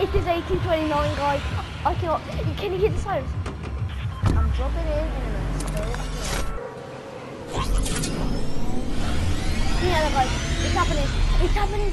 It is 1829, guys. I cannot. Can you hear the sirens? I'm dropping in in a minute. Yeah, guys. It's happening. It's happening.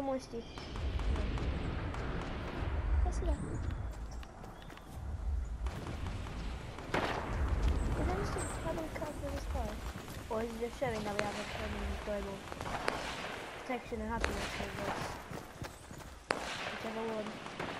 Moisty? Let's see that. Is that just carbon copy of the sky? Or is it just showing that we have a global protection and happiness this? Whichever one.